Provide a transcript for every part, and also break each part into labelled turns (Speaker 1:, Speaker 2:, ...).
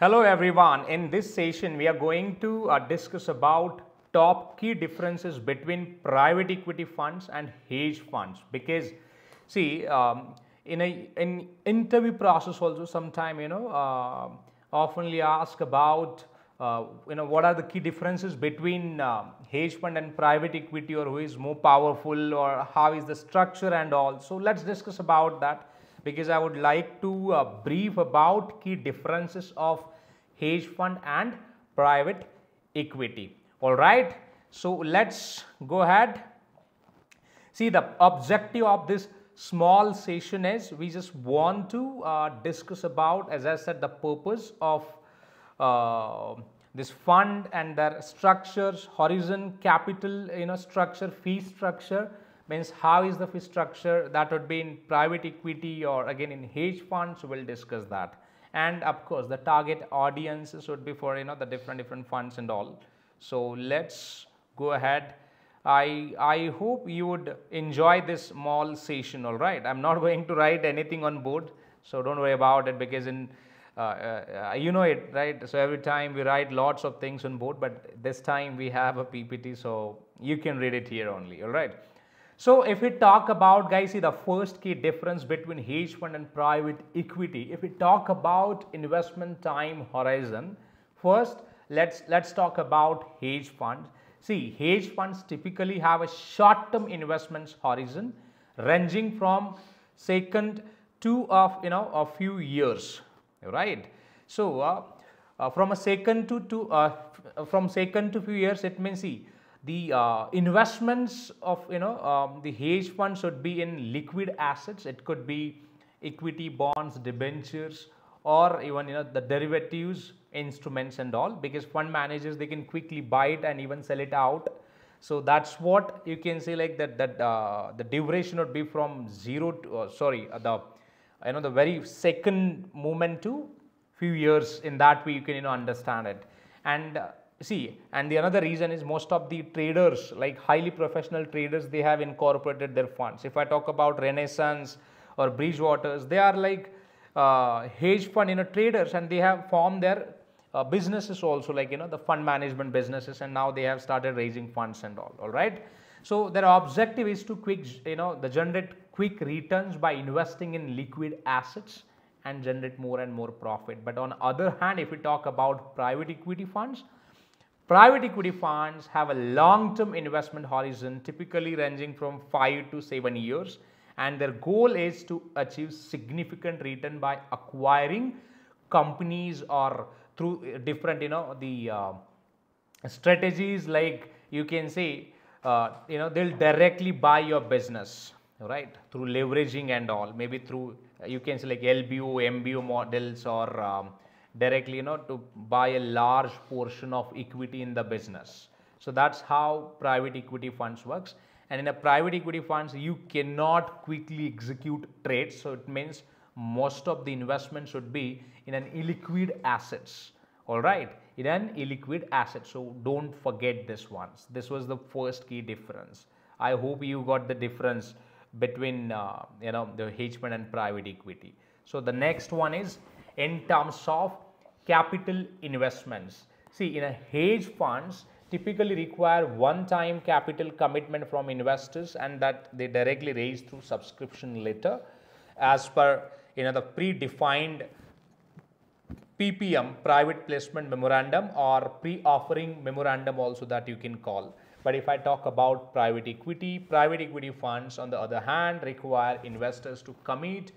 Speaker 1: Hello everyone. In this session, we are going to uh, discuss about top key differences between private equity funds and hedge funds. Because, see, um, in a in interview process also, sometime you know, uh, oftenly ask about uh, you know what are the key differences between uh, hedge fund and private equity, or who is more powerful, or how is the structure and all. So let's discuss about that because I would like to uh, brief about key differences of hedge fund and private equity. All right. So let's go ahead. See the objective of this small session is we just want to uh, discuss about as I said the purpose of uh, this fund and their structures, horizon, capital, you know, structure, fee structure, means how is the fee structure that would be in private equity or again in hedge funds we will discuss that. And of course the target audiences would be for you know the different different funds and all. So let's go ahead. I i hope you would enjoy this small session all right? I'm not going to write anything on board so don't worry about it because in uh, uh, you know it right? So every time we write lots of things on board but this time we have a ppt so you can read it here only all right so if we talk about guys, see the first key difference between hedge fund and private equity. If we talk about investment time horizon, first let's let's talk about hedge funds. See, hedge funds typically have a short-term investments horizon ranging from second to of you know a few years, right? So uh, uh, from a second to to uh, from second to few years, it means see the uh, investments of you know um, the hedge fund should be in liquid assets. It could be equity bonds debentures or even you know the derivatives instruments and all because fund managers they can quickly buy it and even sell it out. So that's what you can say like that that uh, the duration would be from zero to uh, sorry uh, the you know the very second moment to few years. In that way you can you know understand it. And uh, see and the another reason is most of the traders like highly professional traders they have incorporated their funds. If i talk about renaissance or bridgewaters they are like uh, hedge fund you know traders and they have formed their uh, businesses also like you know the fund management businesses and now they have started raising funds and all all right? So their objective is to quick you know the generate quick returns by investing in liquid assets and generate more and more profit. But on other hand if we talk about private equity funds Private equity funds have a long-term investment horizon typically ranging from 5 to 7 years and their goal is to achieve significant return by acquiring companies or through different you know the uh, strategies like you can say uh, you know they'll directly buy your business right? Through leveraging and all. Maybe through you can say like LBO, MBO models or um, directly you know to buy a large portion of equity in the business. So that's how private equity funds works. And in a private equity funds you cannot quickly execute trades. So it means most of the investment should be in an illiquid assets. All right? In an illiquid asset. So don't forget this once. This was the first key difference. I hope you got the difference between uh, you know the hedge fund and private equity. So the next one is in terms of capital investments. See, in a hedge funds typically require one-time capital commitment from investors and that they directly raise through subscription letter as per you know the predefined PPM private placement memorandum or pre-offering memorandum also that you can call. But if I talk about private equity, private equity funds on the other hand require investors to commit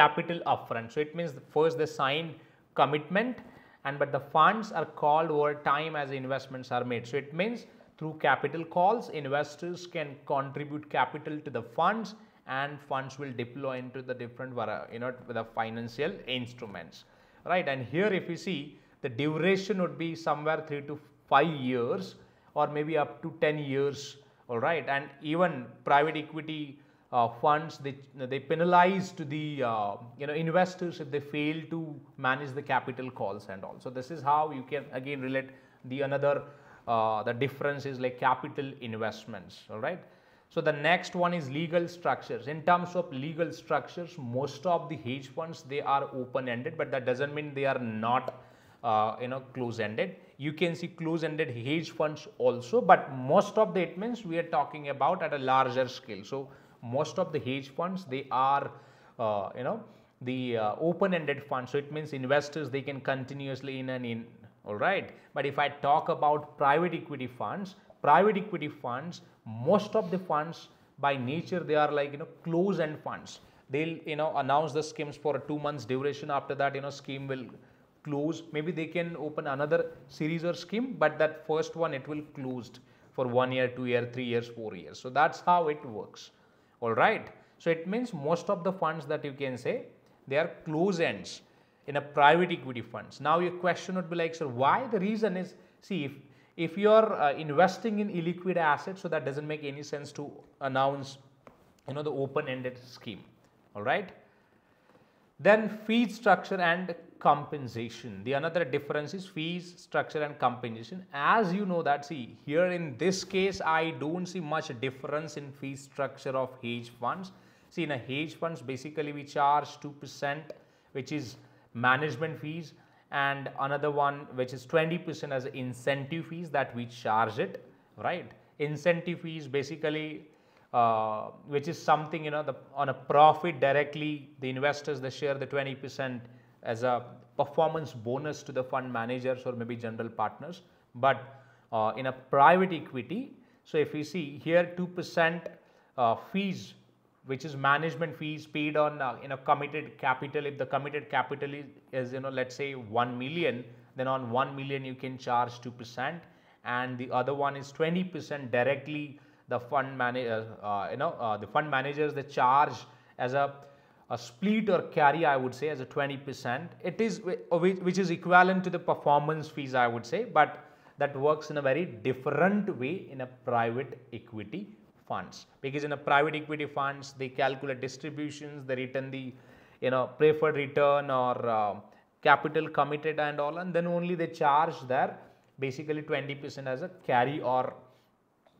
Speaker 1: capital upfront. So it means first they sign commitment and but the funds are called over time as investments are made. So it means through capital calls investors can contribute capital to the funds and funds will deploy into the different you know the financial instruments right and here if you see the duration would be somewhere 3 to 5 years or maybe up to 10 years all right and even private equity uh, funds they they penalize to the uh, you know investors if they fail to manage the capital calls and all so this is how you can again relate the another uh, the difference is like capital investments all right So the next one is legal structures. In terms of legal structures, most of the hedge funds they are open-ended, but that doesn't mean they are not uh, you know close-ended. You can see close-ended hedge funds also, but most of the it means we are talking about at a larger scale. So most of the hedge funds they are uh, you know the uh, open-ended funds. So it means investors they can continuously in and in. All right. But if I talk about private equity funds, private equity funds most of the funds by nature they are like you know close end funds they'll you know announce the schemes for a two months duration after that you know scheme will close maybe they can open another series or scheme but that first one it will closed for one year two year three years four years so that's how it works all right so it means most of the funds that you can say they are close ends in a private equity funds now your question would be like sir why the reason is see if if you are uh, investing in illiquid assets, so that doesn't make any sense to announce, you know, the open-ended scheme. All right. Then fee structure and compensation. The another difference is fees, structure and compensation. As you know that see here in this case, I don't see much difference in fee structure of hedge funds. See in a hedge funds basically we charge 2% which is management fees and another one which is 20% as incentive fees that we charge it, right. Incentive fees basically uh, which is something you know the on a profit directly the investors they share the 20% as a performance bonus to the fund managers or maybe general partners. But uh, in a private equity, so if we see here 2% uh, fees which is management fees paid on uh, you know committed capital if the committed capital is, is you know let's say 1 million then on 1 million you can charge 2% and the other one is 20% directly the fund manager uh, uh, you know uh, the fund managers they charge as a a split or carry I would say as a 20% it is which is equivalent to the performance fees I would say but that works in a very different way in a private equity funds. Because in a private equity funds they calculate distributions they return the you know preferred return or uh, capital committed and all and then only they charge their basically 20% as a carry or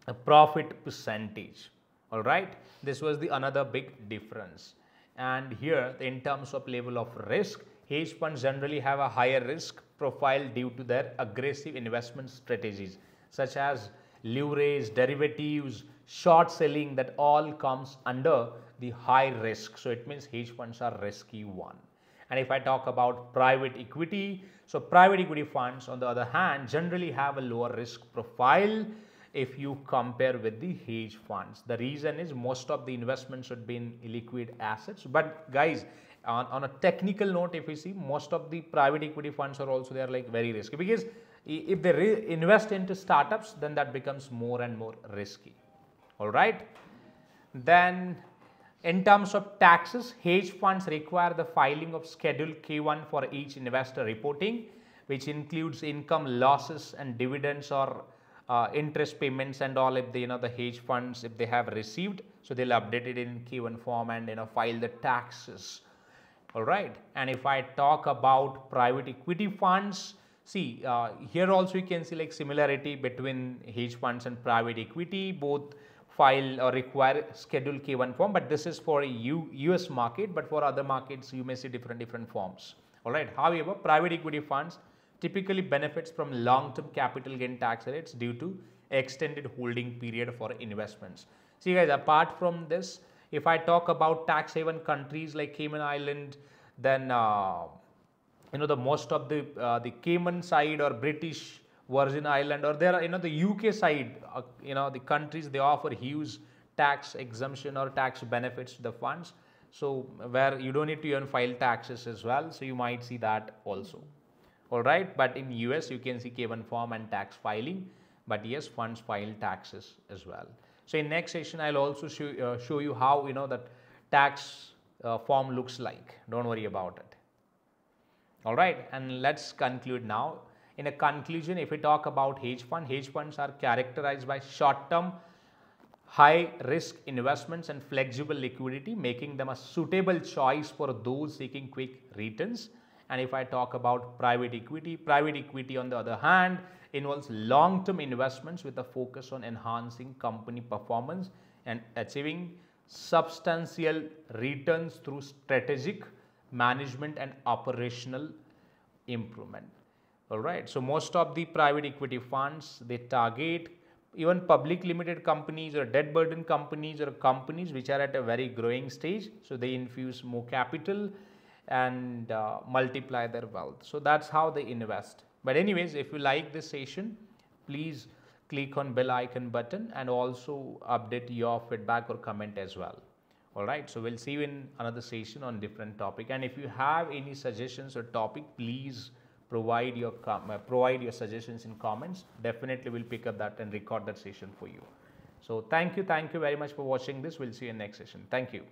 Speaker 1: a profit percentage. All right? This was the another big difference and here in terms of level of risk hedge funds generally have a higher risk profile due to their aggressive investment strategies such as leverage derivatives short selling that all comes under the high risk. So it means hedge funds are risky one. And if I talk about private equity, so private equity funds on the other hand generally have a lower risk profile if you compare with the hedge funds. The reason is most of the investments should be in illiquid assets. But guys, on, on a technical note, if you see most of the private equity funds are also they are like very risky because if they invest into startups, then that becomes more and more risky all right. Then in terms of taxes, hedge funds require the filing of Schedule K1 for each investor reporting, which includes income losses and dividends or uh, interest payments and all if they, you know, the hedge funds, if they have received. So, they'll update it in K1 form and, you know, file the taxes. All right. And if I talk about private equity funds, see uh, here also you can see like similarity between hedge funds and private equity, both file or require schedule K1 form, but this is for US market, but for other markets you may see different different forms. All right. However, private equity funds typically benefits from long-term capital gain tax rates due to extended holding period for investments. See guys, apart from this, if I talk about tax haven countries like Cayman Island, then uh, you know the most of the uh, the Cayman side or British Virgin Island or there are you know the UK side uh, you know the countries they offer huge tax exemption or tax benefits to the funds. So where you don't need to even file taxes as well. So you might see that also all right but in US you can see K1 form and tax filing but yes funds file taxes as well. So in next session I'll also show, uh, show you how you know that tax uh, form looks like. Don't worry about it. All right and let's conclude now. In a conclusion, if we talk about hedge fund, hedge funds are characterized by short-term, high-risk investments and flexible liquidity, making them a suitable choice for those seeking quick returns. And if I talk about private equity, private equity on the other hand involves long-term investments with a focus on enhancing company performance and achieving substantial returns through strategic management and operational improvement. All right. So, most of the private equity funds they target even public limited companies or debt burden companies or companies which are at a very growing stage. So, they infuse more capital and uh, multiply their wealth. So, that is how they invest. But anyways, if you like this session, please click on bell icon button and also update your feedback or comment as well. Alright, so we'll see you in another session on different topic and if you have any suggestions or topic, please provide your uh, provide your suggestions in comments. Definitely we'll pick up that and record that session for you. So thank you, thank you very much for watching this. We'll see you in next session. Thank you.